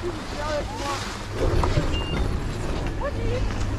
自己不要的情况。我急。